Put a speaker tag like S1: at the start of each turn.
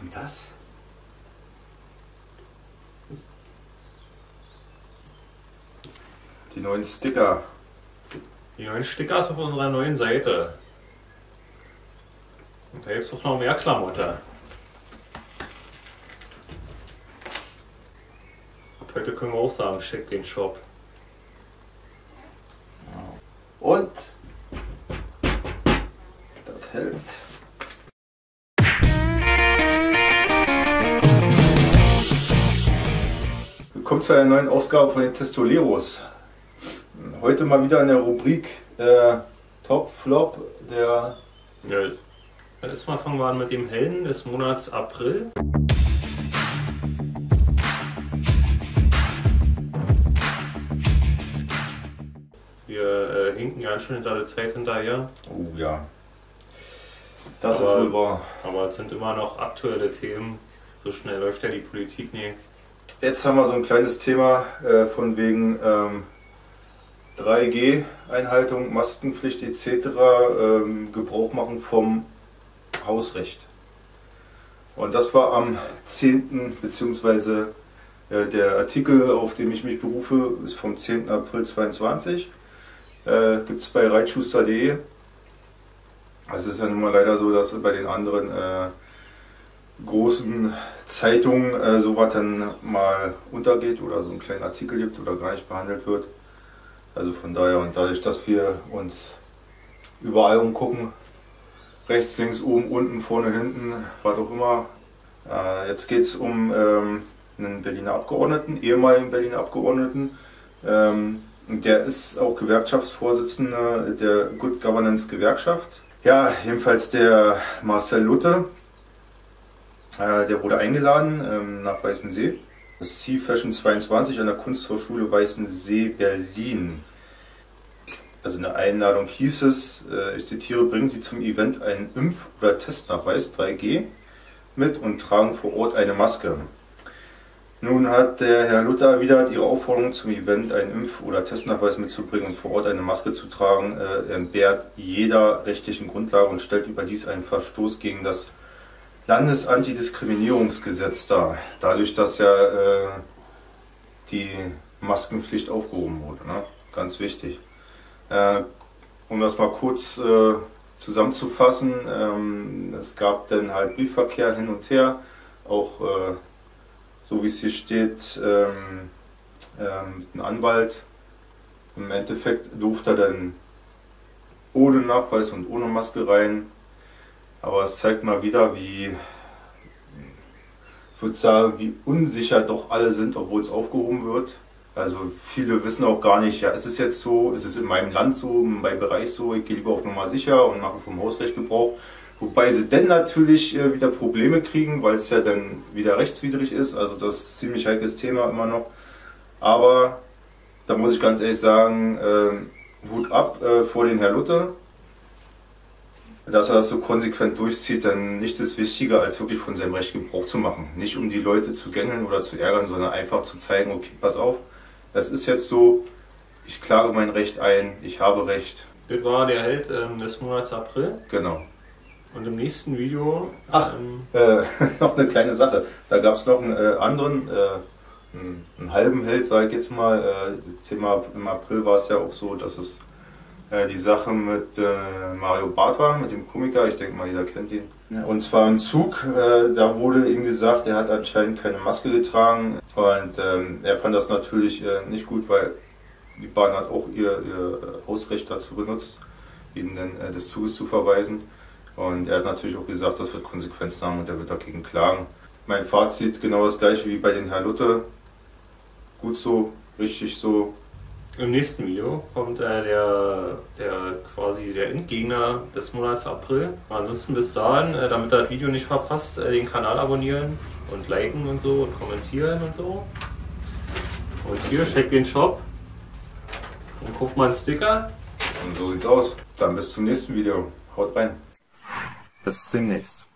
S1: Denn das? Die neuen Sticker.
S2: Die neuen Stickers auf unserer neuen Seite. Und da gibt es auch noch mehr Klamotte. Ab heute können wir auch sagen, check den Shop.
S1: Und hält. Willkommen zu einer neuen Ausgabe von den Testoleros. Heute mal wieder in der Rubrik äh, Top Flop der
S2: Ja, letztes Mal fangen wir an mit dem Helden des Monats April. Wir äh, hinken ganz schön hinter der Zeit hinterher,
S1: Oh ja. Das
S2: Aber-
S1: ist wohl wahr.
S2: aber es sind immer noch aktuelle Themen. So schnell läuft ja die Politik nie.
S1: Jetzt haben wir so ein kleines Thema äh, von wegen ähm, 3G-Einhaltung, Maskenpflicht etc., ähm, Gebrauch machen vom Hausrecht. Und das war am 10. beziehungsweise äh, der Artikel, auf den ich mich berufe, ist vom 10. April 22. Äh, Gibt es bei reitschuster.de. Also es ist ja nun mal leider so, dass bei den anderen äh, großen Zeitungen äh, sowas dann mal untergeht oder so einen kleinen Artikel gibt oder gar nicht behandelt wird. Also von daher und dadurch, dass wir uns überall umgucken, rechts, links, oben, unten, vorne, hinten, was auch immer. Äh, jetzt geht es um ähm, einen Berliner Abgeordneten, ehemaligen Berliner Abgeordneten. Ähm, der ist auch Gewerkschaftsvorsitzender der Good Governance Gewerkschaft. Ja, jedenfalls der Marcel Lutte, äh, der wurde eingeladen ähm, nach Weißensee. Das Sea Fashion 22 an der Kunsthochschule Weißensee Berlin. Also eine Einladung hieß es, äh, ich zitiere, bringen Sie zum Event einen Impf- oder Testnachweis 3G mit und tragen vor Ort eine Maske. Nun hat der Herr Luther erwidert, Ihre Aufforderung zum Event einen Impf- oder Testnachweis mitzubringen und vor Ort eine Maske zu tragen, äh, entbehrt jeder rechtlichen Grundlage und stellt überdies einen Verstoß gegen das Landesantidiskriminierungsgesetz dar. Dadurch, dass ja äh, die Maskenpflicht aufgehoben wurde. Ne? Ganz wichtig. Äh, um das mal kurz äh, zusammenzufassen, ähm, es gab dann halt Briefverkehr hin und her, auch äh, so wie es hier steht, ähm, ähm, einem Anwalt. Im Endeffekt durfte er dann ohne Nachweis und ohne Maske rein. Aber es zeigt mal wieder, wie, ich würde sagen, wie unsicher doch alle sind, obwohl es aufgehoben wird. Also viele wissen auch gar nicht, ja, ist es jetzt so, ist es in meinem Land so, in meinem Bereich so, ich gehe lieber auf Nummer sicher und mache vom Hausrecht Gebrauch. Wobei sie dann natürlich äh, wieder Probleme kriegen, weil es ja dann wieder rechtswidrig ist. Also das ist ein ziemlich heikles Thema immer noch. Aber da muss ich ganz ehrlich sagen, äh, Hut ab äh, vor den Herr Lutte. Dass er das so konsequent durchzieht, dann nichts ist wichtiger, als wirklich von seinem Recht Gebrauch zu machen. Nicht um die Leute zu gängeln oder zu ärgern, sondern einfach zu zeigen, okay, pass auf, das ist jetzt so, ich klage mein Recht ein, ich habe Recht.
S2: Das war der Held ähm, des Monats April.
S1: Genau.
S2: Und im nächsten Video.
S1: Ach.
S2: Ähm,
S1: Äh, noch eine kleine Sache. Da gab es noch einen äh, anderen, äh, einen, einen halben Held, sage ich jetzt mal. Äh, Thema, Im April war es ja auch so, dass es äh, die Sache mit äh, Mario Barth war, mit dem Komiker. Ich denke mal, jeder kennt ihn. Und zwar im Zug, äh, da wurde ihm gesagt, er hat anscheinend keine Maske getragen. Und ähm, er fand das natürlich äh, nicht gut, weil die Bahn hat auch ihr, ihr Hausrecht dazu benutzt, ihn dann äh, des Zuges zu verweisen. Und er hat natürlich auch gesagt, das wird Konsequenzen haben und er wird dagegen klagen. Mein Fazit genau das gleiche wie bei den Herrn Luther. Gut so, richtig so.
S2: Im nächsten Video kommt äh, der, der quasi der Endgegner des Monats April. Ansonsten bis dahin, äh, damit ihr das Video nicht verpasst, äh, den Kanal abonnieren und liken und so und kommentieren und so. Und hier checkt den Shop und guckt mal einen Sticker.
S1: Und so sieht's aus. Dann bis zum nächsten Video. Haut rein. Bis demnächst.